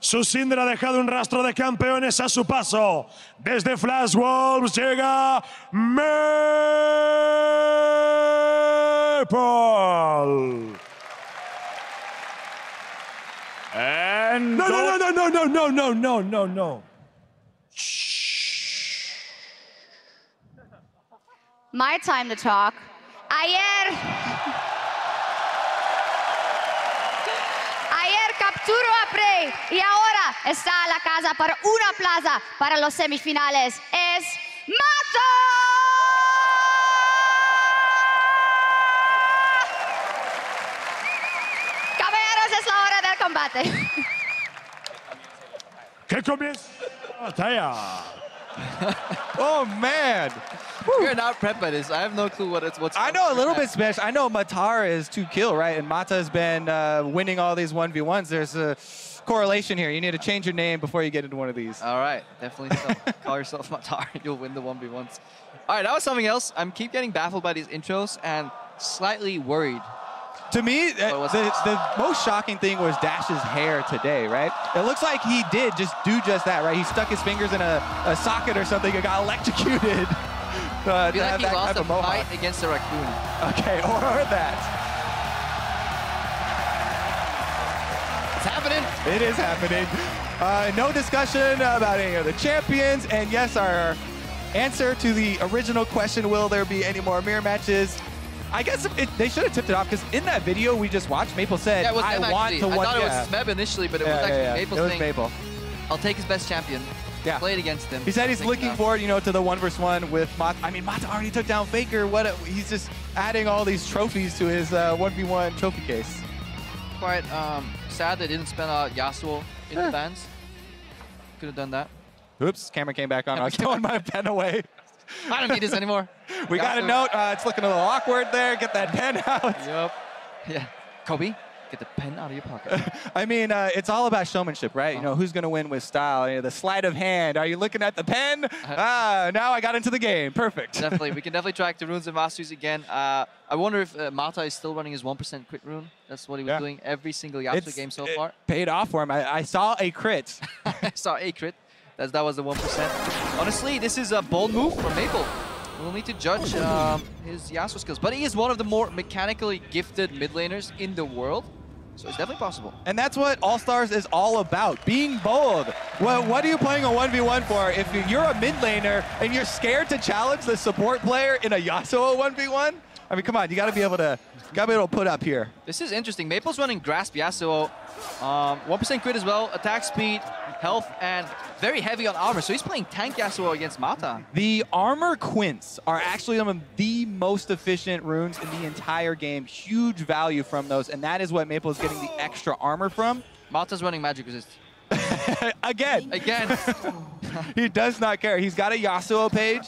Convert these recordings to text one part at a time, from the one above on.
Su Cinder ha dejado un rastro de campeones a su paso. Desde Flash Wolves llega Maple. And No, no, no, no, no, no, no, no, no, no. My time to talk. Ayer. Ayer capturó a Prey y ahora está a la casa para una plaza para los semifinales. Es. Caballeros, es la hora del combate. Que comience la batalla. oh man, You're not prepped by this. I have no clue what it's what's. I know a little bit Spanish. I know Matara is two kill, right? And Mata has been uh, winning all these one v ones. There's a correlation here. You need to change your name before you get into one of these. All right, definitely so. call yourself Matar. You'll win the one v ones. All right, that was something else. I'm keep getting baffled by these intros and slightly worried. To me, the, the most shocking thing was Dash's hair today, right? It looks like he did just do just that, right? He stuck his fingers in a, a socket or something and got electrocuted. Uh, I feel like he lost a fight against a raccoon. Okay, or that. It's happening. It is happening. Uh, no discussion about any of the champions. And yes, our answer to the original question, will there be any more mirror matches? I guess it, they should have tipped it off because in that video we just watched, Maple said, Yeah, I them want actually. to I thought it was Smeb initially, but it was actually. Maple It was saying, Maple. "I'll take his best champion." Yeah. Play it against him. He said he's looking out. forward, you know, to the one versus one with Mata. I mean, Mata already took down Faker. What? A, he's just adding all these trophies to his uh, 1v1 trophy case. Quite um, sad they didn't spend out Yasuo in the bans. Could have done that. Oops, camera came back on. I was throwing my pen away. I don't need this anymore. We got a note. Uh, it's looking a little awkward there. Get that pen out. Yep. Yeah. Kobe, get the pen out of your pocket. I mean, uh, it's all about showmanship, right? You know, Uh-huh. who's going to win with style? You know, the sleight of hand. Are you looking at the pen? Uh-huh. Ah, now I got into the game. Perfect. definitely. We can definitely track the runes and masteries again. Uh, I wonder if uh, Mata is still running his 1% crit rune. That's what he was Yeah. doing every single Yasuo game so it far. paid off for him. I, I saw a crit. I saw a crit. That's, that was the 1%. Honestly, this is a bold move from Maple. We'll need to judge um, his Yasuo skills. But he is one of the more mechanically gifted mid laners in the world. So it's definitely possible. And that's what All Stars is all about, being bold. Well, what are you playing a 1v1 for if you're a mid laner and you're scared to challenge the support player in a Yasuo 1v1? I mean, come on, you got to be able to, got be able to put up here. This is interesting. Maple's running Grasp Yasuo. Um, 1% crit as well, attack speed, health, and very heavy on armor. So he's playing tank Yasuo against Mata. The armor quints are actually some of the most efficient runes in the entire game. Huge value from those, and that is what Maple is getting the extra armor from. Mata's running magic resist. Again, Again, he does not care. He's got a Yasuo page.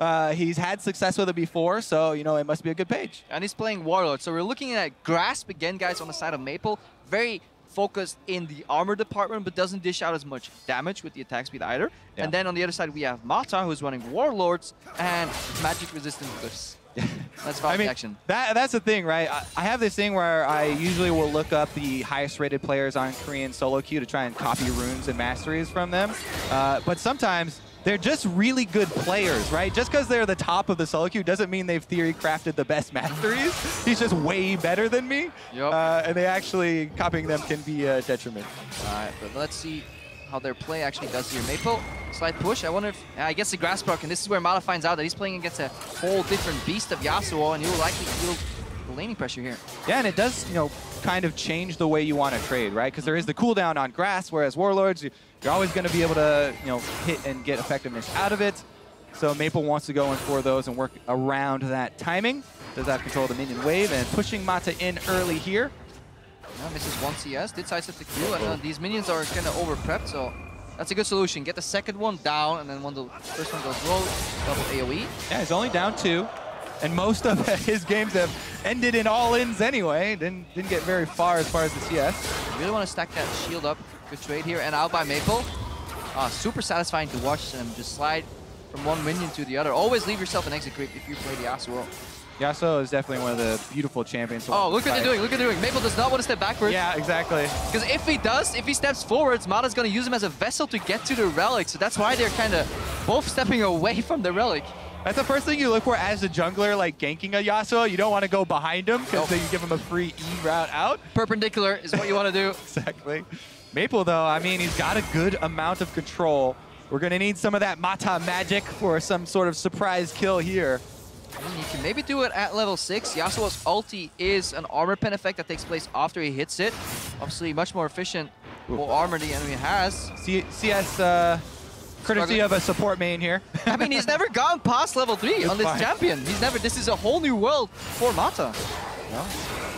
Uh, he's had success with it before, so you know it must be a good page. and he's playing Warlord. So we're looking at Grasp again, guys, on the side of Maple. Very focused in the armor department, but doesn't dish out as much damage with the attack speed either. Yeah. And then on the other side, we have Mata, who's running Warlords and magic resistant glyphs. That's fast I mean, action. that, that's the thing, right? I, I have this thing where I usually will look up the highest rated players on Korean solo queue to try and copy runes and masteries from them. Uh, but sometimes they're just really good players, right? Just because they're the top of the solo queue doesn't mean they've theory crafted the best masteries. He's just way better than me. Yup. Uh, and they actually, copying them can be a detriment. All right, but let's see how their play actually does here. Maple, slight push. I wonder if I guess the Grasp broke, and this is where Mata finds out that he's playing against a whole different beast of Yasuo, and he will likely feel the laning pressure here. Yeah, and it does, you know, kind of change the way you want to trade, right? Because there is the cooldown on Grasp, whereas Warlords, you- you're always going to be able to, you know, hit and get effectiveness out of it. So Maple wants to go in for those and work around that timing. Does have control of the minion wave and pushing Mata in early here. Yeah, misses one CS, did sidestep the Q, and uh, these minions are kind of over prepped, so that's a good solution. Get the second one down, and then when the first one goes low, double AoE. Yeah, he's only down two. And most of his games have ended in all-ins anyway. Didn't, didn't get very far as far as the CS. Really want to stack that shield up. Good trade here, and out by Maple. Uh, super satisfying to watch them just slide from one minion to the other. Always leave yourself an exit creep if you play the Yasuo. Yasuo is definitely one of the beautiful champions. Oh, look what they're doing. Look what they're doing. Maple does not want to step backwards. Yeah, exactly. Because if he does, if he steps forwards, Mata's going to use him as a vessel to get to the relic. So that's why they're kind of both stepping away from the relic. That's the first thing you look for as a jungler, like ganking a Yasuo. You don't want to go behind him because Nope. then you give him a free E route out. Perpendicular is what you want to do. Exactly. Maple, though, I mean, he's got a good amount of control. We're going to need some of that Mata magic for some sort of surprise kill here. I mean, you can maybe do it at level 6. Yasuo's ulti is an armor pen effect that takes place after he hits it. Obviously, much more efficient for armor the enemy has. C CS, uh, courtesy Struggling. of a support main here. I mean, he's never gone past level 3 It's on this fine. champion. He's never, this is a whole new world for Mata.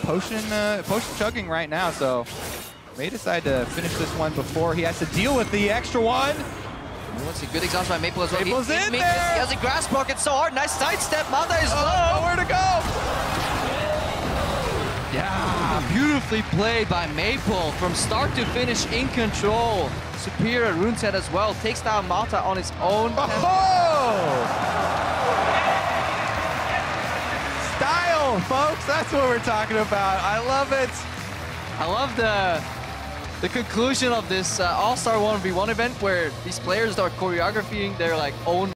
potion, uh, potion chugging right now, so may decide to finish this one before he has to deal with the extra one. Let's see, good exhaust by Maple as well. Maple's he, he in makes- there! He has a grass pocket so hard. Nice sidestep. Mata is Oh, low. nowhere to go. Yeah, beautifully played by Maple from start to finish in control. Superior rune set as well. Takes down Mata on his own. Oh! Style, folks. That's what we're talking about. I love it. I love the the conclusion of this uh, All-Star 1v1 event where these players are choreographing their like own